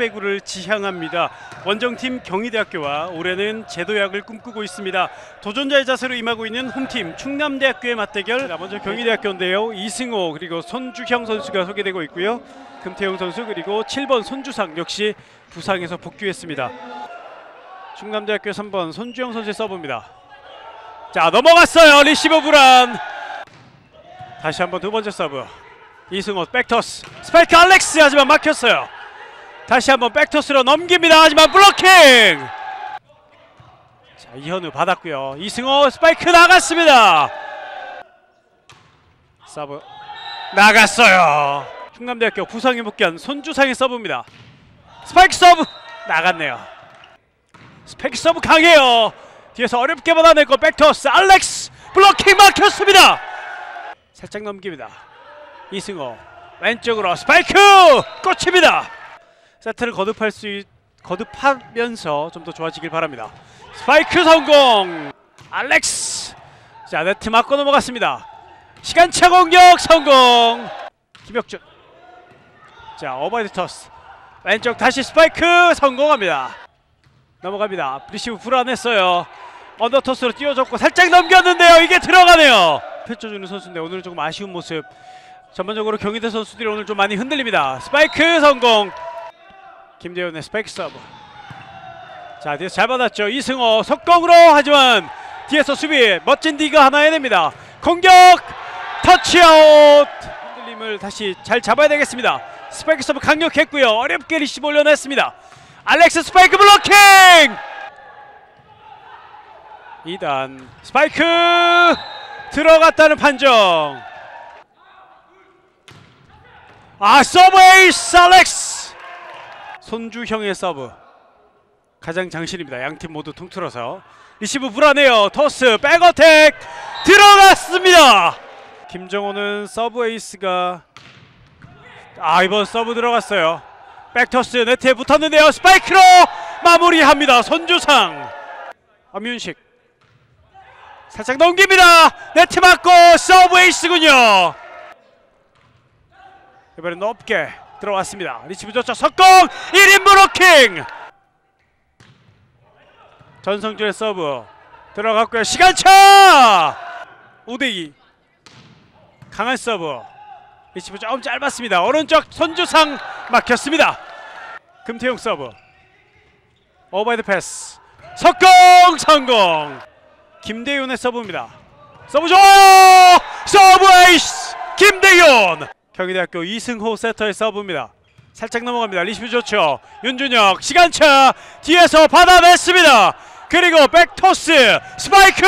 배구를 지향합니다. 원정팀 경희대학교와 올해는 재도약을 꿈꾸고 있습니다. 도전자의 자세로 임하고 있는 홈팀 충남대학교의 맞대결. 자, 먼저 경희대학교인데요. 이승호 그리고 손주형 선수가 소개되고 있고요. 금태용 선수 그리고 7번 손주상 역시 부상에서 복귀했습니다. 충남대학교 3번 손주형 선수의 서브입니다. 자 넘어갔어요 리시브 불안. 다시 한번 두 번째 서브. 이승호 백토스 스파이크 알렉스 하지만 막혔어요. 다시 한번 백토스로 넘깁니다. 하지만 블로킹. 자 이현우 받았고요. 이승호 스파이크 나갔습니다. 서브 나갔어요. 충남대학교 부상에 복귀한 손주상의 서브입니다. 스파이크 서브 나갔네요. 스파이크 서브 강해요. 뒤에서 어렵게 받아내고 백토스 알렉스 블로킹 막혔습니다. 살짝 넘깁니다. 이승호 왼쪽으로 스파이크 꽂힙니다. 세트를 거듭할 수 있, 거듭하면서 좀 더 좋아지길 바랍니다. 스파이크 성공. 알렉스 자 네트 맞고 넘어갔습니다. 시간차 공격 성공. 김혁준 자 오버헤드 토스 왼쪽 다시 스파이크 성공합니다. 넘어갑니다. 리시브 불안했어요. 언더토스로 띄워줬고 살짝 넘겼는데요. 이게 들어가네요. 펼쳐주는 선수인데 오늘은 조금 아쉬운 모습. 전반적으로 경희대 선수들이 오늘 좀 많이 흔들립니다. 스파이크 성공. 김대현의 스파이크 서브. 자 뒤에서 잘 받았죠. 이승호 속공으로 하지만 뒤에서 수비 멋진 디그 하나 해냅니다. 공격 터치아웃. 흔들림을 다시 잘 잡아야 되겠습니다. 스파이크 서브 강력했고요. 어렵게 리시브 올려냈습니다. 알렉스 스파이크 블로킹. 2단 스파이크 들어갔다는 판정. 아 서브 에이스 알렉스 손주형의 서브 가장 장신입니다. 양팀 모두 통틀어서 리시브 불안해요. 토스 백어택 들어갔습니다. 김정호는 서브 에이스가 아 이번 서브 들어갔어요. 백토스 네트에 붙었는데요. 스파이크로 마무리합니다. 손주상 엄윤식 살짝 넘깁니다. 네트 맞고 서브 에이스군요. 이번엔 높게 들어왔습니다. 리시브 좋죠. 속공 1인 블로킹. 전성준의 서브 들어갔고요. 시간차 5대2 강한 서브 리시브 조금 짧았습니다. 오른쪽 손주상 막혔습니다. 금태용 서브 오버헤드 패스 속공 성공 김대윤의 서브입니다. 서브 좋아요. 서브 에이스 김대윤 경희대학교 이승호 세터의 서브입니다. 살짝 넘어갑니다. 리시브 좋죠. 윤준혁 시간차 뒤에서 받아냈습니다. 그리고 백토스 스파이크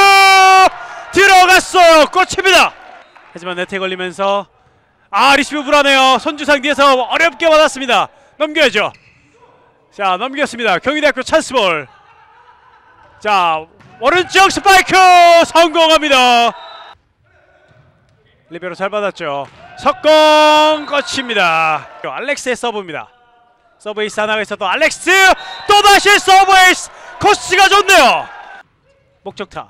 들어갔어요. 꽂힙니다. 하지만 네트에 걸리면서 아 리시브 불안해요. 손주상 뒤에서 어렵게 받았습니다. 넘겨야죠. 자 넘겼습니다. 경희대학교 찬스볼. 자 오른쪽 스파이크 성공합니다. 리베로 잘 받았죠. 속공 거칩니다. 알렉스의 서브입니다. 서브 에이스 하나가 있어도 알렉스 또다시 서브 에이스 코스가 좋네요. 목적타.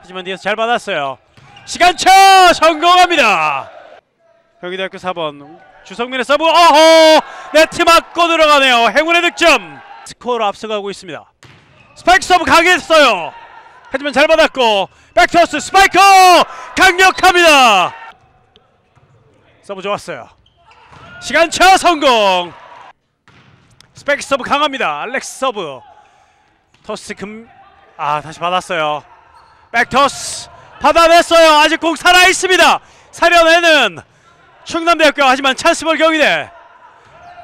하지만 뒤에서 잘 받았어요. 시간차 성공합니다. 경희대학교 4번 주성민의 서브 어허 네트 맞고 들어가네요. 행운의 득점. 스코어로 앞서가고 있습니다. 스파이크 서브 강했어요. 하지만 잘 받았고 백토스 스파이크 강력합니다. 서브 좋았어요. 시간차 성공. 스파이크 서브 강합니다. 알렉스 서브. 토스 금. 아 다시 받았어요. 백토스 받아냈어요. 아직 공 살아 있습니다. 살려내는 충남대학교 하지만 찬스볼 경희대.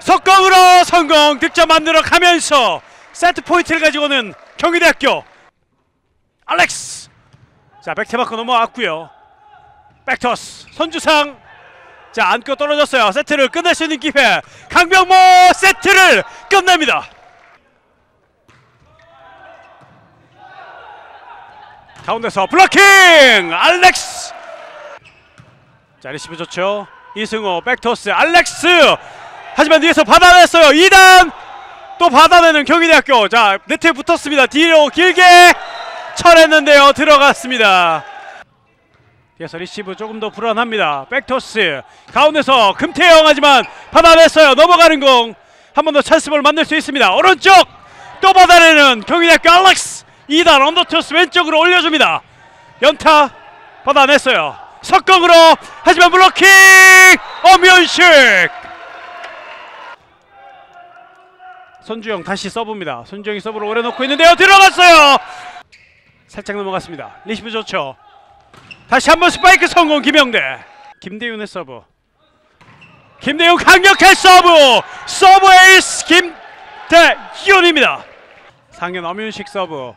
속공으로 성공 득점 만들어 가면서 세트 포인트를 가지고는 경희대학교 알렉스 자 맞고 넘어왔고요 백토스 손주상 자 안고 떨어졌어요. 세트를 끝낼 수 있는 기회. 강병모 세트를 끝냅니다. 가운데서 블로킹! 알렉스! 자 리시브 좋죠? 이승호 백토스 알렉스! 하지만 뒤에서 받아냈어요. 2단! 또 받아내는 경희대학교. 자 네트에 붙었습니다. 뒤로 길게 처리했는데요. 들어갔습니다 뒤에서 리시브 조금 더 불안합니다 백토스 가운데서 금태용 하지만 받아냈어요 넘어가는 공 한 번 더 찬스볼 만들 수 있습니다. 오른쪽 또 받아내는 경희대학교 알렉스 2단 언더토스 왼쪽으로 올려줍니다. 연타 받아냈어요. 속공으로 하지만 블로킹 엄윤식 손주형 다시 서브입니다. 손주형이 서브를 오래 놓고 있는데요. 들어갔어요. 살짝 넘어갔습니다. 리시브 좋죠. 다시 한번 스파이크 성공 김영대. 김대윤의 서브. 김대윤 강력한 서브. 서브 에이스 김대윤입니다. 상현 엄윤식 서브.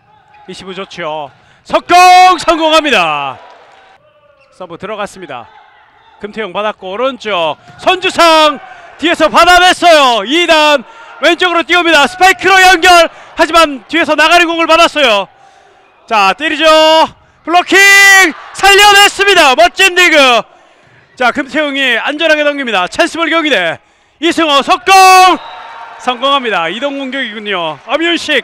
리시브 좋죠. 속공 성공합니다. 서브 들어갔습니다. 금태용 받았고 오른쪽 손주상 뒤에서 받아냈어요. 2단 왼쪽으로 띄웁니다. 스파이크로 연결. 하지만 뒤에서 나가는 공을 받았어요. 자 때리죠. 블로킹 살려냈습니다. 멋진 리그. 자 금태용이 안전하게 넘깁니다. 찬스볼 경기대 이승호 석공 성공합니다. 이동 공격이군요. 엄윤식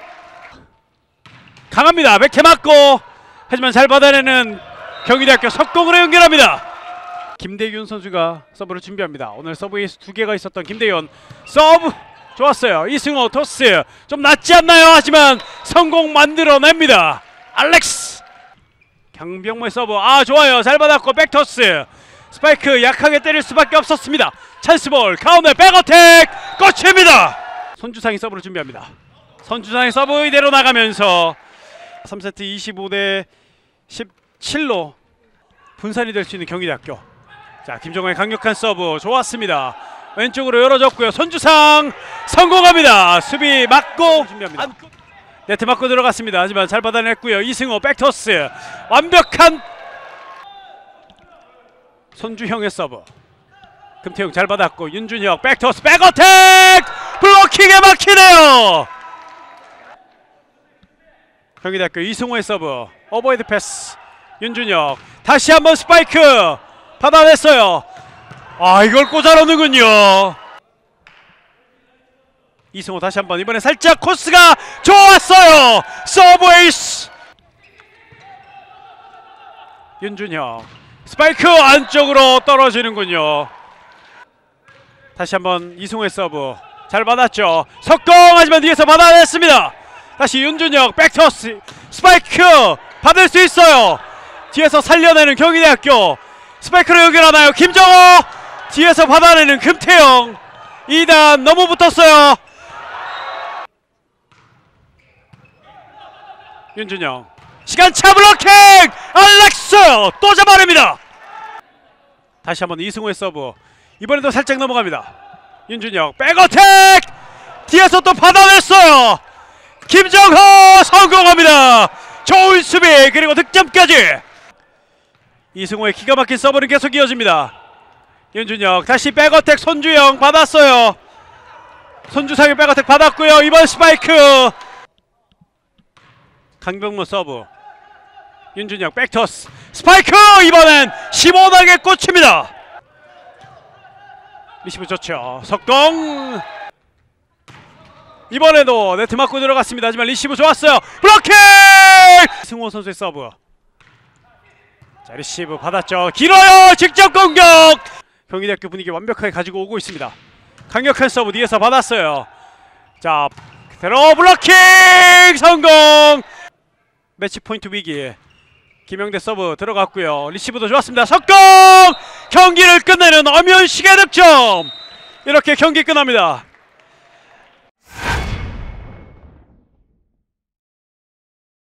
강합니다. 백해 맞고 하지만 잘 받아내는 경희대학교 석공으로 연결합니다. 김대균 선수가 서브를 준비합니다. 오늘 서브 에이스 두 개가 있었던 김대균 서브 좋았어요. 이승호 토스 좀 낮지 않나요? 하지만 성공 만들어냅니다. 알렉스 강병모의 서브 아 좋아요. 잘 받았고 백토스 스파이크 약하게 때릴 수밖에 없었습니다. 찬스볼 가운데 백어택 끝입니다. 손주상이 서브를 준비합니다. 손주상의 서브 이대로 나가면서 3세트 25대 17로 분산이 될 수 있는 경기대학교. 자 김정호의 강력한 서브 좋았습니다. 왼쪽으로 열어줬고요. 손주상 성공합니다. 수비 맞고 준비합니다. 네트 맞고 들어갔습니다. 하지만 잘 받아냈고요. 이승호 백토스 완벽한 손주형의 서브. 금태용 잘 받았고 윤준혁 백토스 백어택 블로킹에 막히네요. 경기대학교 이승호의 서브 오버헤드 패스 윤준혁 다시 한번 스파이크 받아냈어요. 아 이걸 꽂아놓는군요. 이승호 다시 한번 이번에 살짝 코스가 좋았어요. 서브 에이스 윤준혁 스파이크 안쪽으로 떨어지는군요. 다시 한번 이승호의 서브 잘 받았죠. 속공 하지만 뒤에서 받아냈습니다. 다시 윤준혁 백토스 스파이크 받을 수 있어요. 뒤에서 살려내는 경희대학교 스파이크로 연결하나요? 김정호 뒤에서 받아내는 금태영 2단 너무 붙었어요. 윤준영 시간차 블로킹 알렉스 또 잡아냅니다. 다시 한번 이승호의 서브 이번에도 살짝 넘어갑니다. 윤준영 백어택 뒤에서 또 받아냈어요. 김정호 성공합니다. 좋은 수비 그리고 득점까지. 이승호의 기가 막힌 서브는 계속 이어집니다. 윤준혁 다시 백어택 손주영 받았어요. 손주상의 백어택 받았고요. 이번 스파이크 강병모 서브 윤준혁 백토스 스파이크 이번엔 15단계 꽂힙니다. 리시브 좋죠. 속공 이번에도 네트 맞고 들어갔습니다. 하지만 리시브 좋았어요. 블로킹! 승호 선수의 서브. 자 리시브 받았죠. 길어요. 직접 공격. 경기대학교 분위기 완벽하게 가지고 오고 있습니다. 강력한 서브 뒤에서 받았어요. 자 그대로 블로킹 성공. 매치 포인트 위기. 김영대 서브 들어갔고요. 리시브도 좋았습니다. 속공! 경기를 끝내는 엄연식의 득점. 이렇게 경기 끝납니다.